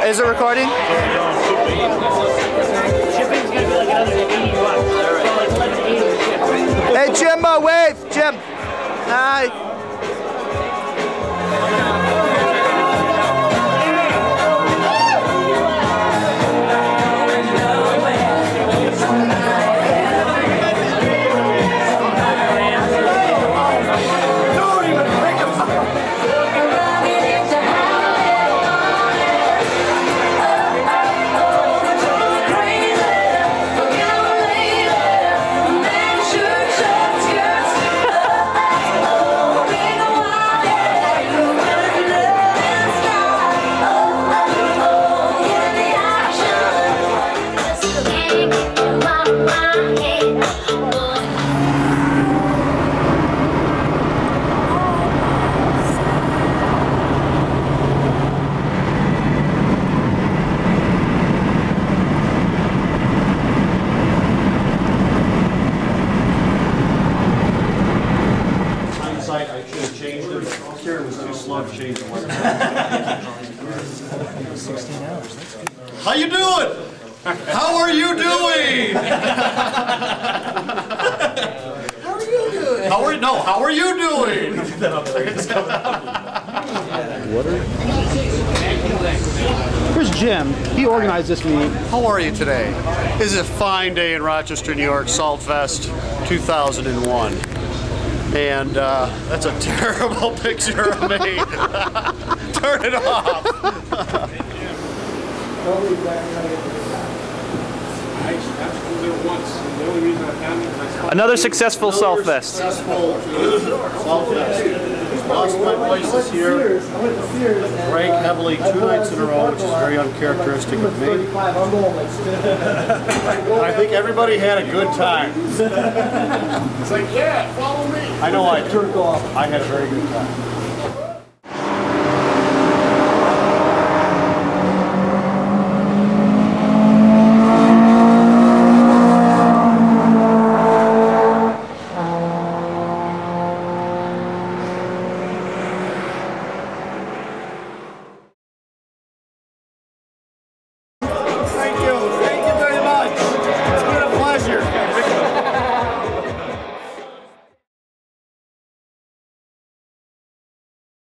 is it recording? Shipping's gonna be like another 80 bucks. So like 1180 to ship. Hey, Jimbo, uh, wave, Jim. Hi. Karen was too slow to change the. How you doing? How are you doing? How are you doing? How are no? How are you doing? Here's Jim. He organized this meeting. How are you today? This is a fine day in Rochester, New York, Salt Fest 2001. And uh, that's a terrible picture of me. Turn it off. Another successful Southfest. Successful Salt Fest. Lost my place this year. Drank heavily two nights in a row, which is very uncharacteristic of me. I think everybody had a good time. It's like, yeah, follow me. I know I did. I had a very good time.